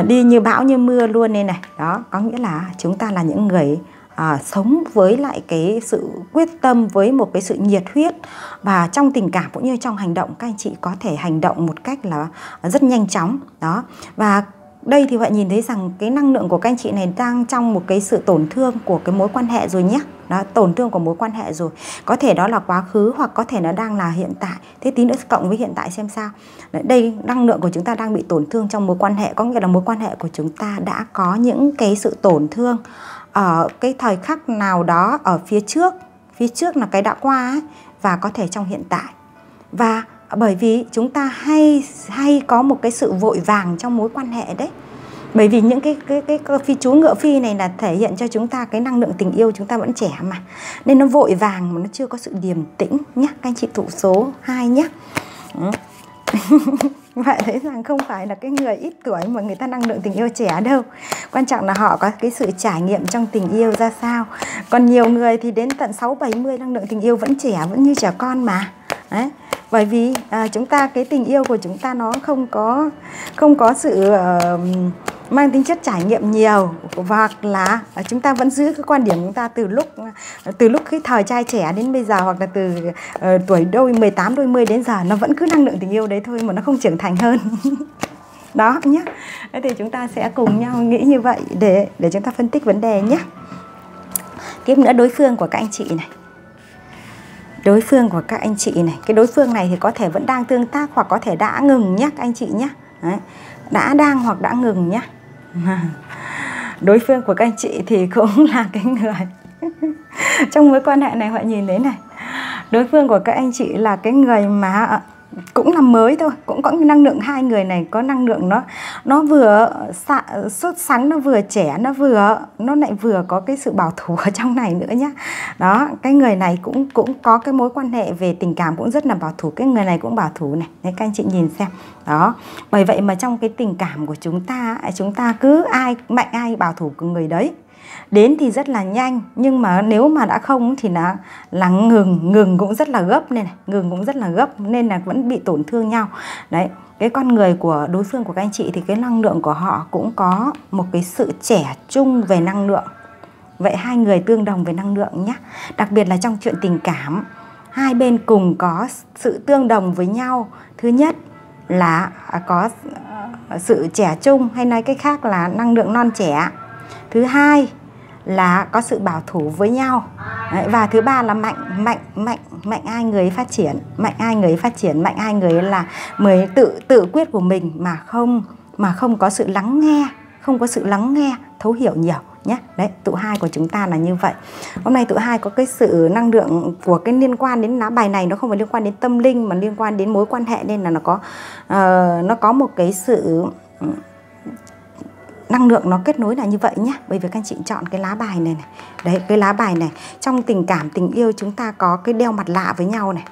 Uh, đi như bão như mưa luôn đây này. Đó có nghĩa là chúng ta là những người à, sống với lại cái sự quyết tâm với một cái sự nhiệt huyết và trong tình cảm cũng như trong hành động các anh chị có thể hành động một cách là rất nhanh chóng đó. Và đây thì bạn nhìn thấy rằng cái năng lượng của các anh chị này đang trong một cái sự tổn thương của cái mối quan hệ rồi nhé. Đó tổn thương của mối quan hệ rồi. Có thể đó là quá khứ hoặc có thể nó đang là hiện tại. Thế tí nữa cộng với hiện tại xem sao. Đây năng lượng của chúng ta đang bị tổn thương trong mối quan hệ. Có nghĩa là mối quan hệ của chúng ta đã có những cái sự tổn thương ở cái thời khắc nào đó ở phía trước phía trước là cái đã qua ấy, và có thể trong hiện tại. Và bởi vì chúng ta hay hay có một cái sự vội vàng trong mối quan hệ đấy. Bởi vì những cái cái cái, cái phi chú ngựa phi này là thể hiện cho chúng ta cái năng lượng tình yêu chúng ta vẫn trẻ mà. Nên nó vội vàng mà nó chưa có sự điềm tĩnh nhé các anh chị thụ số 2 nhé [laughs] vậy thấy rằng không phải là cái người ít tuổi mà người ta năng lượng tình yêu trẻ đâu. Quan trọng là họ có cái sự trải nghiệm trong tình yêu ra sao. Còn nhiều người thì đến tận 6 70 năng lượng tình yêu vẫn trẻ vẫn như trẻ con mà. Đấy. Bởi vì à, chúng ta cái tình yêu của chúng ta nó không có không có sự uh, mang tính chất trải nghiệm nhiều hoặc là à, chúng ta vẫn giữ cái quan điểm chúng ta từ lúc từ lúc cái thời trai trẻ đến bây giờ hoặc là từ uh, tuổi đôi 18 đôi mươi đến giờ nó vẫn cứ năng lượng tình yêu đấy thôi mà nó không trưởng thành hơn. [laughs] Đó nhé thế thì chúng ta sẽ cùng nhau nghĩ như vậy để để chúng ta phân tích vấn đề nhé tiếp nữa đối phương của các anh chị này. Đối phương của các anh chị này. Cái đối phương này thì có thể vẫn đang tương tác hoặc có thể đã ngừng nhé các anh chị nhé Đấy. đã đang hoặc đã ngừng nhé [laughs] đối phương của các anh chị thì cũng [laughs] là cái người [laughs] trong mối quan hệ này, họ nhìn thấy này. Đối phương của các anh chị là cái người mà cũng là mới thôi, cũng có năng lượng hai người này có năng lượng nó nó vừa sốt sắng, nó vừa trẻ, nó vừa, nó lại vừa có cái sự bảo thủ ở trong này nữa nhá. Đó, cái người này cũng cũng có cái mối quan hệ về tình cảm cũng rất là bảo thủ, cái người này cũng bảo thủ này, đấy, các anh chị nhìn xem. Đó, bởi vậy mà trong cái tình cảm của chúng ta chúng ta cứ ai mạnh ai bảo thủ của người đấy đến thì rất là nhanh, nhưng mà nếu mà đã không thì là là ngừng ngừng cũng rất là gấp nên này, ngừng cũng rất là gấp, nên là vẫn bị tổn thương nhau. Đấy, cái con người của đối phương của các anh chị thì cái năng lượng của họ cũng có một cái sự trẻ trung về năng lượng. Vậy hai người tương đồng về năng lượng nhé đặc biệt là trong chuyện tình cảm, hai bên cùng có sự tương đồng với nhau. Thứ nhất là à, có à, sự trẻ trung, hay nói cách khác là năng lượng non trẻ. Thứ hai là có sự bảo thủ với nhau. Đấy, và thứ ba là mạnh mạnh mạnh mạnh ai người phát triển. Mạnh ai người phát triển mạnh ai người là mới tự tự quyết của mình mà không mà không có sự lắng nghe không có sự lắng nghe thấu hiểu nhiều nhé đấy tụ hai của chúng ta là như vậy. Hôm nay tụ hai có cái sự năng lượng của cái liên quan đến lá bài này nó không phải liên quan đến tâm linh mà liên quan đến mối quan hệ nên là nó có uh, nó có một cái sự năng lượng nó kết nối là như vậy nhé bởi vì các anh chị chọn cái lá bài này này. Đấy cái lá bài này. Trong tình cảm tình yêu chúng ta có cái đeo mặt lạ với nhau này.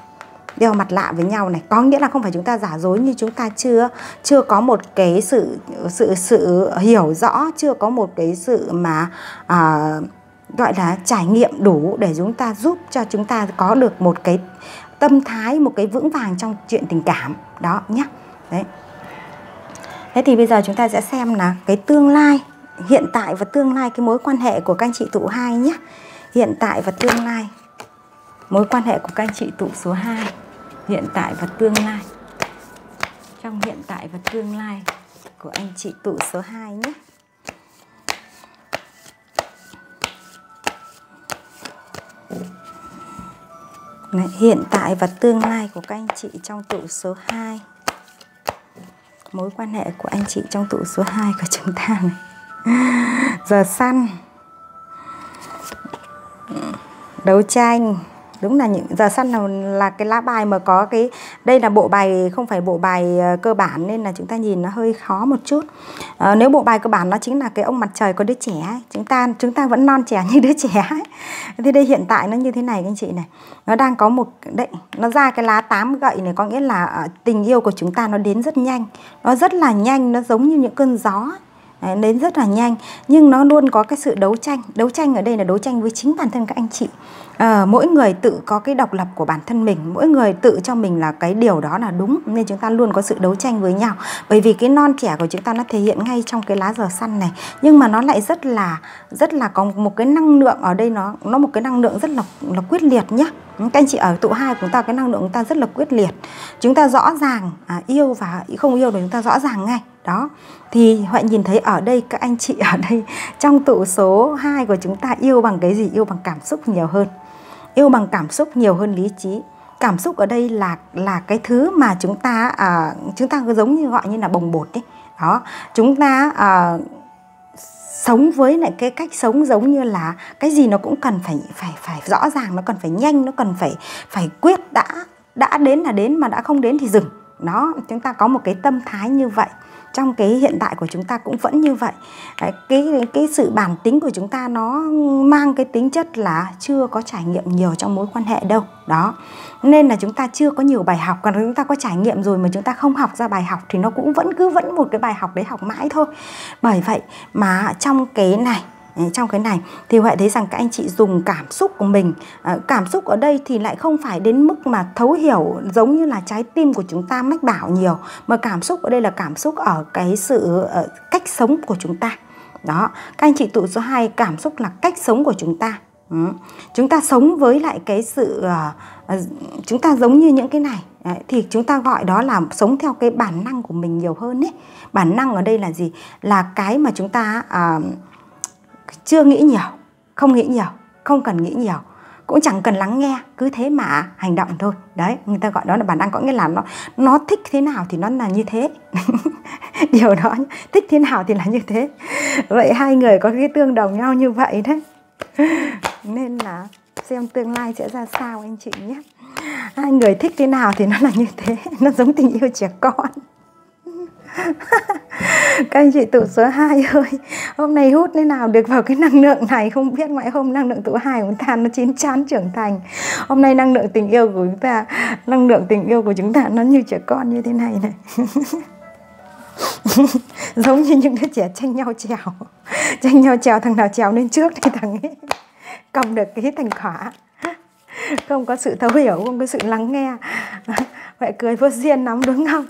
Đeo mặt lạ với nhau này. Có nghĩa là không phải chúng ta giả dối như chúng ta chưa chưa có một cái sự sự sự hiểu rõ chưa có một cái sự mà à, gọi là trải nghiệm đủ để chúng ta giúp cho chúng ta có được một cái tâm thái một cái vững vàng trong chuyện tình cảm. Đó nhé đấy. Thế thì bây giờ chúng ta sẽ xem là cái tương lai, hiện tại và tương lai cái mối quan hệ của các anh chị tụ hai nhé. Hiện tại và tương lai. Mối quan hệ của các anh chị tụ số 2. Hiện tại và tương lai. Trong hiện tại và tương lai của anh chị tụ số 2 nhé. Này, hiện tại và tương lai của các anh chị trong tụ số 2 mối quan hệ của anh chị trong tụ số 2 của chúng ta này. [laughs] Giờ săn, đấu tranh đúng là những giờ săn là, là cái lá bài mà có cái đây là bộ bài không phải bộ bài ờ, cơ bản nên là chúng ta nhìn nó hơi khó một chút. À, nếu bộ bài cơ bản nó chính là cái ông mặt trời có đứa trẻ ấy. chúng ta chúng ta vẫn non trẻ [laughs] như đứa trẻ ấy. thì đây hiện tại nó như thế này anh chị này. Nó đang có một đấy nó ra cái lá tám gậy này có nghĩa là ờ, tình yêu của chúng ta nó đến rất nhanh. Nó rất là nhanh nó giống như những cơn gió Đấy, đến rất là nhanh. Nhưng nó luôn có cái sự đấu tranh. Đấu tranh ở đây là đấu tranh với chính bản thân các anh chị à, mỗi người tự có cái độc lập của bản thân mình mỗi người tự cho mình là cái điều đó là đúng nên chúng ta luôn có sự đấu tranh với nhau. Bởi vì cái non trẻ của chúng ta nó thể hiện ngay trong cái lá giờ săn này nhưng mà nó lại rất là rất là có một cái năng lượng ở đây nó nó một cái năng lượng rất là là quyết liệt nhá. Các anh chị ở tụ hai của chúng ta cái năng lượng của chúng ta rất là quyết liệt. Chúng ta rõ ràng à, yêu và không yêu thì chúng ta rõ ràng ngay. Đó thì Huệ nhìn thấy ở đây các anh chị ở đây trong tụ số 2 của chúng ta yêu bằng cái gì? Yêu bằng cảm xúc nhiều hơn yêu bằng cảm xúc nhiều hơn lý trí. Cảm xúc ở đây là là cái thứ mà chúng ta à, chúng ta giống như gọi như là bồng bột đấy đó chúng ta à, sống với lại cái cách sống giống như là cái gì nó cũng cần phải phải phải rõ ràng nó cần phải nhanh nó cần phải phải quyết đã đã đến là đến mà đã không đến thì dừng. Đó chúng ta có một cái tâm thái như vậy trong cái hiện tại của chúng ta cũng vẫn như vậy. Đấy, cái cái sự bản tính của chúng ta nó mang cái tính chất là chưa có trải nghiệm nhiều trong mối quan hệ đâu. Đó. Nên là chúng ta chưa có nhiều bài học. Còn chúng ta có trải nghiệm rồi mà chúng ta không học ra bài học thì nó cũng vẫn cứ vẫn một cái bài học đấy học mãi thôi. Bởi vậy mà trong cái này Ừ, trong cái này thì Huệ thấy rằng các anh chị dùng cảm xúc của mình. Ờ, cảm xúc ở đây thì lại không phải đến mức mà thấu hiểu giống như là trái tim của chúng ta mách bảo nhiều mà cảm xúc ở đây là cảm xúc ở cái sự ở cách sống của chúng ta. Đó các anh chị tụ số 2 cảm xúc là cách sống của chúng ta. Ừ. chúng ta sống với lại cái sự uh, chúng ta giống như những cái này. Đấy, thì chúng ta gọi đó là sống theo cái bản năng của mình nhiều hơn ấy. Bản năng ở đây là gì? Là cái mà chúng ta uh, chưa nghĩ nhiều, không nghĩ nhiều, không cần nghĩ nhiều. Cũng chẳng cần lắng nghe, cứ thế mà hành động thôi. Đấy, người ta gọi đó là bản năng, có nghĩa là nó nó thích thế nào thì nó là như thế. [laughs] Điều đó, thích thế nào thì là như thế. Vậy hai người có cái tương đồng nhau như vậy đấy. Nên là xem tương lai sẽ ra sao anh chị nhé. Hai người thích thế nào thì nó là như thế. [laughs] Nó giống tình yêu trẻ con. [laughs] các anh chị tụ số 2 [laughs] ơi. Hôm nay hút thế nào được vào cái năng lượng này? Không biết ngoại hôm năng lượng tụ hai của chúng ta nó chín chắn trưởng thành. Hôm nay năng lượng tình yêu của chúng ta, năng lượng tình yêu của chúng ta nó như trẻ con như thế này này. [laughs] Giống như những đứa trẻ tranh nhau trèo tranh nhau trèo thằng nào trèo lên trước thì thằng ấy cầm được cái thành quả. Không có sự thấu hiểu, không có sự lắng nghe vậy cười, vô duyên lắm đúng không?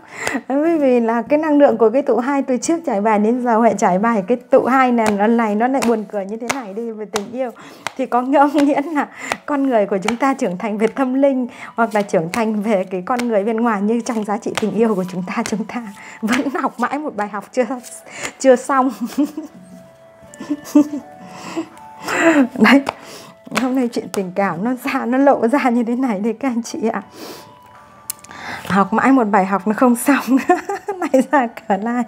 Bởi vì là cái năng lượng của cái tụ hai từ trước trải bài đến giờ huệ trải bài, cái tụ hai này, lần này nó lại buồn cười như thế này đi, về tình yêu. Thì có nghĩa là con người của chúng ta trưởng thành về tâm linh, hoặc là trưởng thành về cái con người bên ngoài như trong giá trị tình yêu của chúng ta chúng ta vẫn [laughs] học mãi một bài học chưa chưa xong. [laughs] Đấy, hôm nay chuyện tình cảm nó ra, nó lộ ra như thế này đấy các anh chị ạ học mãi một bài học nó không xong. [laughs] Này ra cả lại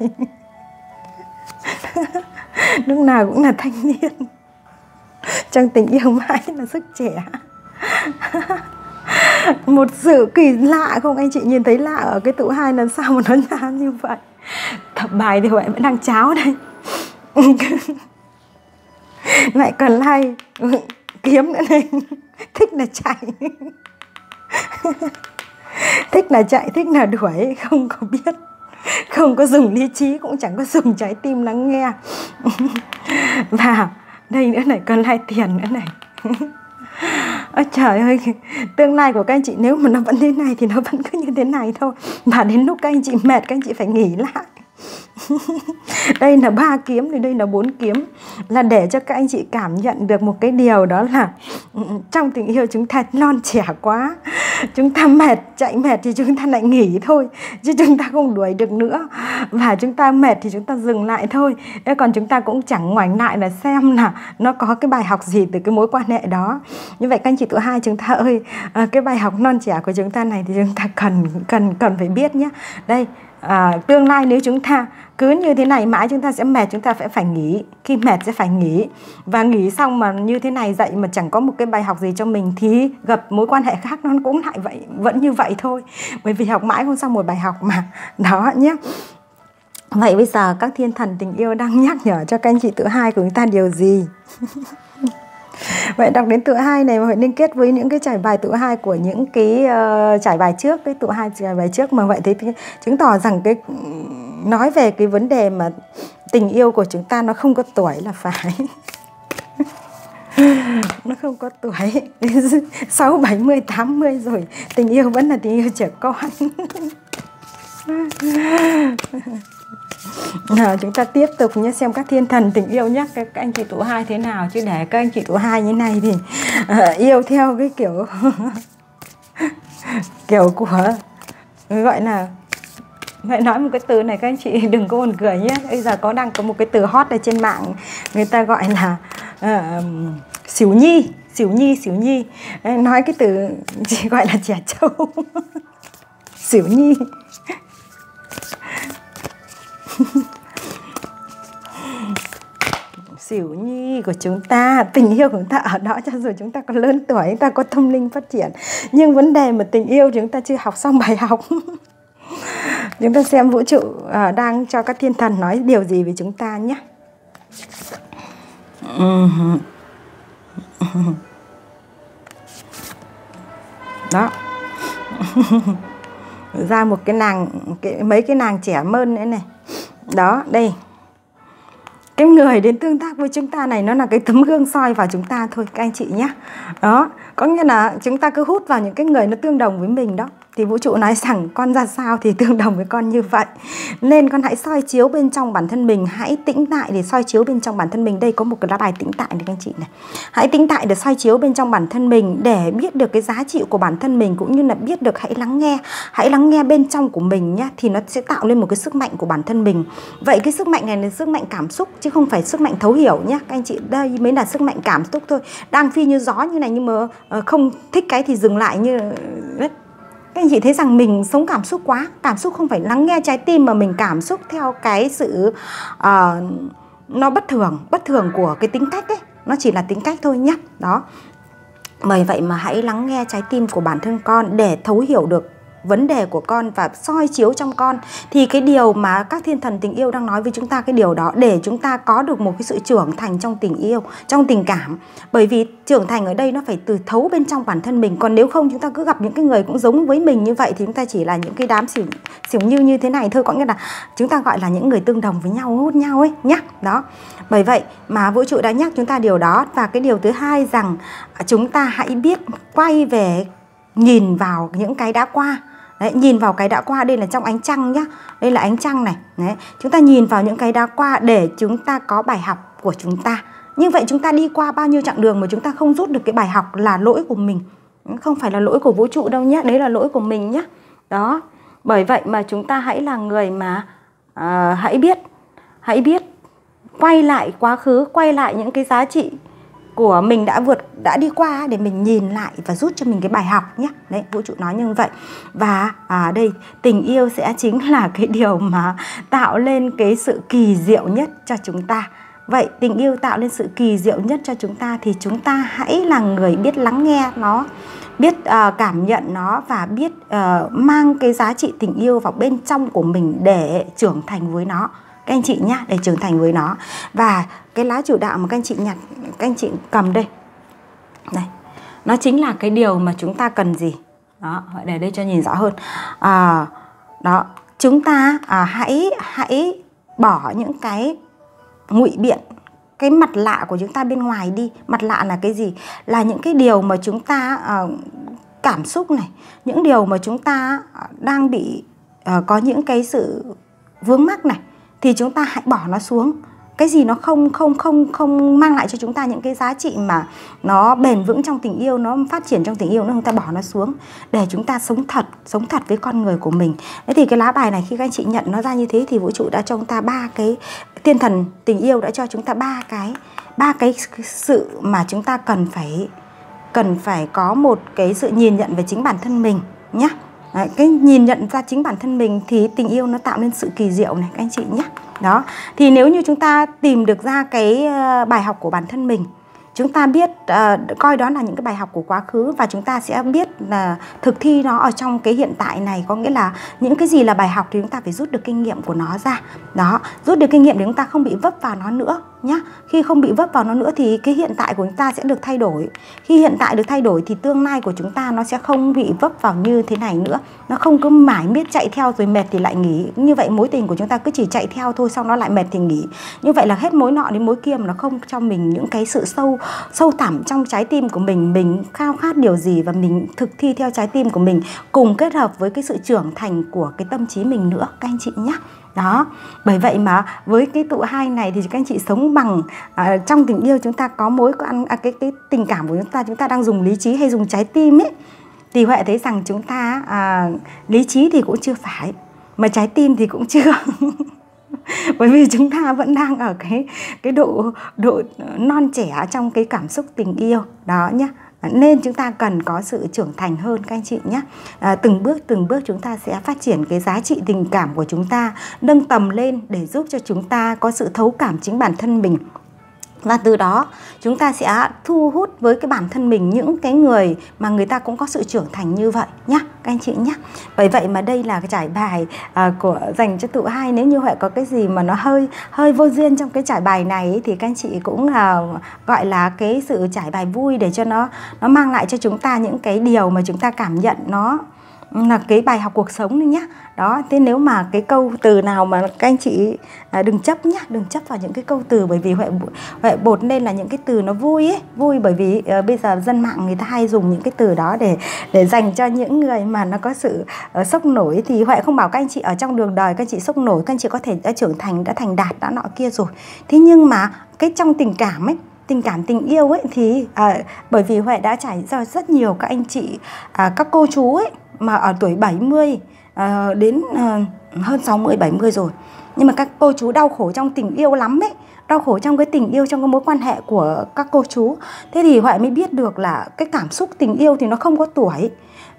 [laughs] lúc nào cũng là thanh niên. Trong tình yêu mãi là sức trẻ. [laughs] Một sự kỳ lạ không? Anh chị nhìn thấy lạ ở cái tụ hai lần sau mà nó ra như vậy. Tập bài thì vậy vẫn đang cháo đây. Lại còn like ừ, kiếm nữa này thích là chạy. [laughs] thích là chạy thích là đuổi không có biết không có dùng lý trí cũng chẳng có dùng trái tim lắng nghe [laughs] và đây nữa này còn lại tiền nữa này [laughs] Ôi trời ơi, tương lai của các anh chị nếu mà nó vẫn thế này thì nó vẫn cứ như thế này thôi. Và đến lúc các anh chị mệt các anh chị phải nghỉ lại. [laughs] đây là ba kiếm thì đây là bốn kiếm. Là để cho các anh chị cảm nhận được một cái điều đó là ừ, ừ, trong tình yêu chúng ta non trẻ quá. Chúng ta mệt, chạy mệt thì chúng ta lại nghỉ thôi, chứ chúng ta không đuổi được nữa. Và chúng ta mệt thì chúng ta dừng lại thôi. Thế còn chúng ta cũng chẳng ngoảnh lại là xem là nó có cái bài học gì từ cái mối quan hệ đó. Như vậy các anh chị tụi hai chúng ta ơi ờ, cái bài học non trẻ của chúng ta này thì chúng ta cần cần cần phải biết nhé đây à, tương lai nếu chúng ta cứ như thế này mãi chúng ta sẽ mệt chúng ta phải phải nghỉ. Khi mệt sẽ phải nghỉ. Và nghỉ xong mà như thế này dậy mà chẳng có một cái bài học gì cho mình thì gặp mối quan hệ khác nó cũng lại vậy vẫn như vậy thôi. Bởi vì học mãi không xong một bài học mà. [laughs] Đó nhé. Vậy bây giờ các thiên thần tình yêu đang nhắc nhở cho các anh chị tự hai của chúng ta điều gì? [laughs] vậy đọc đến tự hai này mà phải liên kết với những cái trải bài tự hai của những cái uh, trải bài trước cái tự hai trải bài trước mà vậy thấy thì chứng tỏ rằng cái nói về cái vấn đề mà tình yêu của chúng ta nó không có tuổi là phải. [laughs] Nó không có tuổi. [laughs] Sáu bảy mươi tám mươi rồi tình yêu vẫn là tình yêu trẻ con. [laughs] nào chúng ta tiếp tục nhé xem các thiên thần tình yêu nhé. Các, các anh chị tuổi hai thế nào chứ để các anh chị tuổi hai như này thì uh, yêu theo cái kiểu [laughs] kiểu của gọi là Vậy nói một cái từ này các anh chị đừng có buồn cười nhé. Bây giờ có đang có một cái từ hot ở trên mạng Người ta gọi là uh, xỉu nhi Xỉu nhi, xỉu nhi. Nói cái từ chỉ gọi là trẻ trâu. [laughs] Xỉu nhi. [laughs] xỉu nhi của chúng ta tình yêu của chúng ta ở đó cho dù chúng ta có lớn tuổi chúng ta có tâm linh phát triển. Nhưng vấn đề mà tình yêu chúng ta chưa học xong bài học. [laughs] Chúng ta xem vũ trụ uh, đang cho các thiên thần nói điều gì về chúng ta nhé. [laughs] Đó. Ra một cái nàng cái, mấy cái nàng trẻ mơn nữa này đó, đây. Cái người đến tương tác với chúng ta này nó là cái tấm gương soi vào chúng ta thôi, các anh chị nhé. Đó, có nghĩa là chúng ta cứ hút vào những cái người nó tương đồng với mình đó thì vũ trụ nói rằng con ra sao thì [laughs] tương đồng với con như vậy. Nên con hãy soi chiếu bên trong bản thân mình. Hãy tĩnh tại để soi chiếu bên trong bản thân mình. Đây có một cái lá bài tĩnh tại này các anh chị này. Hãy tĩnh tại để soi chiếu bên trong bản thân mình để biết được cái giá trị của bản thân mình cũng như là biết được hãy lắng nghe. Hãy lắng nghe bên trong của mình nhá, thì nó sẽ tạo lên một cái sức mạnh của bản thân mình. Vậy cái sức mạnh này là sức mạnh cảm xúc chứ không phải sức mạnh thấu hiểu nhá. Các anh chị, đây mới là sức mạnh cảm xúc thôi. Đang phi như gió như này nhưng mà ờ, không thích cái thì dừng lại như các anh chị thấy rằng mình sống cảm xúc quá cảm xúc không phải lắng nghe trái tim mà mình cảm xúc theo cái sự uh, nó bất thường bất thường của cái tính cách ấy. Nó chỉ là tính cách thôi nhé đó. Bởi vậy mà hãy lắng nghe trái tim của bản thân con để thấu hiểu được vấn đề của con và soi chiếu trong con, thì cái điều mà các thiên thần tình yêu đang nói với chúng ta, cái điều đó để chúng ta có được một cái sự trưởng thành trong tình yêu, trong tình cảm. Bởi vì trưởng thành ở đây nó phải từ thấu bên trong bản thân mình, còn nếu không chúng ta cứ gặp những cái người cũng giống với mình như vậy thì chúng ta chỉ là những cái đám xỉu xỉu như như thế này thôi, có nghĩa là chúng ta gọi là những người tương đồng với nhau, hút nhau ấy, nhá, đó. Bởi vậy mà vũ trụ đã nhắc chúng ta điều đó, và cái điều thứ hai rằng à, chúng ta hãy biết quay về, nhìn vào những cái đã qua. Đấy, nhìn vào cái đã qua đây là trong ánh trăng nhá. Đây là ánh trăng này. Đấy, chúng ta nhìn vào những cái đã qua để chúng ta có bài học của chúng ta. Như vậy chúng ta đi qua bao nhiêu chặng đường mà chúng ta không rút được cái bài học là lỗi của mình? Ừ, không phải là lỗi của vũ trụ đâu nhé đấy là lỗi của mình nhé đó bởi vậy mà chúng ta hãy là người mà uh, hãy biết hãy biết quay lại quá khứ quay lại những cái giá trị của mình đã vượt đã đi qua để mình nhìn lại và rút cho mình cái bài học nhé. Đấy vũ trụ nói như vậy. Và à, đây tình yêu sẽ chính [laughs] là cái điều mà tạo lên cái sự kỳ diệu nhất cho chúng ta. Vậy tình yêu tạo lên sự kỳ diệu nhất cho chúng ta thì chúng ta hãy là người biết lắng nghe nó biết uh, cảm nhận nó và biết uh, mang cái giá trị tình yêu vào bên trong của mình để trưởng thành với nó các anh chị nhá để trưởng thành với nó. Và cái lá chủ đạo mà các anh chị nhặt các anh chị cầm đây. Đây. Nó chính là cái điều mà chúng ta cần gì. Đó để đây cho nhìn rõ hơn. À, đó chúng ta à, hãy hãy bỏ những cái ngụy biện cái mặt lạ của chúng ta bên ngoài đi. Mặt lạ là cái gì? Là những cái điều mà chúng ta à, cảm xúc này. Những điều mà chúng ta ờ, đang bị uh, có những cái sự vướng mắc này thì chúng ta hãy bỏ nó xuống. Cái gì nó không không không không mang lại cho chúng ta những cái giá trị mà nó bền vững trong tình yêu, nó phát triển trong tình yêu, nó chúng ta bỏ nó xuống để chúng ta sống thật sống thật với con người của mình. Thế thì cái lá bài này khi các anh chị nhận nó ra như thế thì vũ trụ đã cho chúng ta ba cái thiên thần tình yêu, đã cho chúng ta ba cái ba cái sự mà chúng ta cần phải cần phải có một cái sự nhìn nhận về chính bản thân mình nhé Đấy, cái nhìn nhận ra chính bản thân mình thì tình yêu nó tạo nên sự kỳ diệu này các anh chị nhé. Đó thì nếu như chúng ta tìm được ra cái ờ, bài học của bản thân mình chúng ta biết uh, coi đó là những cái bài học của quá khứ và chúng ta sẽ biết là uh, thực thi nó ở trong cái hiện tại này có nghĩa là những cái gì là bài học thì chúng ta phải rút được kinh nghiệm của nó ra. Đó rút được kinh nghiệm để chúng ta không bị vấp vào nó nữa nhá. Khi không bị vấp vào nó nữa thì cái hiện tại của chúng ta sẽ được thay đổi. Khi hiện tại được thay đổi thì tương lai của chúng ta nó sẽ không bị vấp vào như thế này nữa. Nó không cứ mãi miết chạy theo rồi mệt thì lại nghỉ. Như vậy mối tình của chúng ta cứ chỉ chạy theo thôi xong nó lại mệt thì nghỉ. Như vậy là hết mối nọ đến mối kia mà nó không cho mình những cái sự sâu sâu thẳm trong trái tim của mình. Mình khao khát điều gì và mình thực thi theo trái tim của mình cùng kết hợp với cái sự trưởng thành của cái tâm trí mình nữa. Các anh chị nhé đó. Bởi vậy mà với cái tụ hai này thì các anh chị sống bằng à, trong tình yêu chúng ta có mối ăn à, cái cái tình cảm của chúng ta chúng ta đang dùng lý trí hay dùng trái tim ấy thì huệ thấy rằng chúng ta à, lý trí thì cũng chưa phải mà trái tim thì cũng chưa. [laughs] Bởi vì chúng ta vẫn đang ở cái cái độ độ non trẻ trong cái cảm xúc tình yêu. Đó nhá nên chúng ta cần có sự trưởng thành hơn các anh chị nhé. À, từng bước từng bước chúng ta sẽ phát triển cái giá trị tình cảm của chúng ta nâng tầm lên để giúp cho chúng ta có sự thấu cảm chính bản thân mình và từ đó chúng ta sẽ thu hút với cái bản thân mình những cái người mà người ta cũng có sự trưởng thành như vậy nhá các anh chị nhé bởi vậy mà đây là cái trải bài à, của dành cho tụ hai. Nếu như huệ có cái gì mà nó hơi hơi vô duyên trong cái trải bài này thì các anh chị cũng à, gọi là cái sự trải bài vui để cho nó nó mang lại cho chúng ta những cái điều mà chúng ta cảm nhận nó là cái bài học cuộc sống đấy nhá. Đó thế nếu mà cái câu từ nào mà các anh chị à, đừng chấp nhá đừng chấp vào những cái câu từ bởi vì huệ huệ bột nên là những cái từ nó vui ấy vui bởi vì uh, bây giờ dân mạng người ta hay dùng những cái từ đó để để dành cho những người mà nó có sự uh, sốc nổi. Thì huệ không bảo các anh chị ở trong đường đời các anh chị sốc nổi các anh chị có thể đã trưởng thành đã thành đạt đã nọ kia rồi. Thế nhưng mà cái trong tình cảm ấy tình cảm tình yêu ấy thì à, bởi vì Huệ đã trải ra rất nhiều các anh chị à, các cô chú ấy mà ở tuổi 70 à, đến à, hơn 60 70 rồi. Nhưng mà các cô chú đau khổ trong tình yêu lắm ấy, đau khổ trong cái tình yêu trong cái mối quan hệ của các cô chú. Thế thì Huệ mới biết được là cái cảm xúc tình yêu thì nó không có tuổi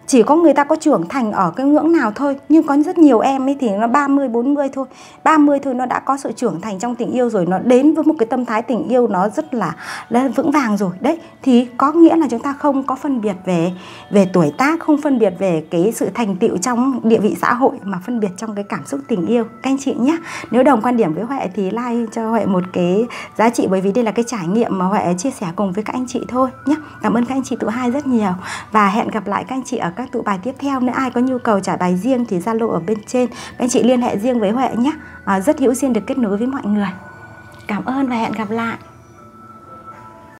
chỉ có người ta có trưởng thành ở cái ngưỡng nào thôi nhưng có rất nhiều em ấy thì nó 30 40 thôi. 30 thôi nó đã có sự trưởng thành trong tình yêu rồi nó đến với một cái tâm thái tình yêu nó rất là, là vững vàng rồi. Đấy thì có nghĩa là chúng ta không có phân biệt về về tuổi tác không phân biệt về cái sự thành tựu trong địa vị xã hội mà phân biệt trong cái cảm xúc tình yêu. Các anh chị nhé nếu đồng quan điểm với huệ thì like cho huệ một cái giá trị bởi vì đây là cái trải nghiệm mà huệ chia sẻ cùng với các anh chị thôi nhé cảm ơn các anh chị tụ hai rất nhiều và hẹn gặp lại các anh chị ở các tụ bài tiếp theo. Nếu ai có nhu cầu trả bài riêng thì zalo ở bên trên. Các anh chị liên hệ riêng với huệ nhé. À, rất hữu duyên được kết nối với mọi người. Cảm ơn và hẹn gặp lại.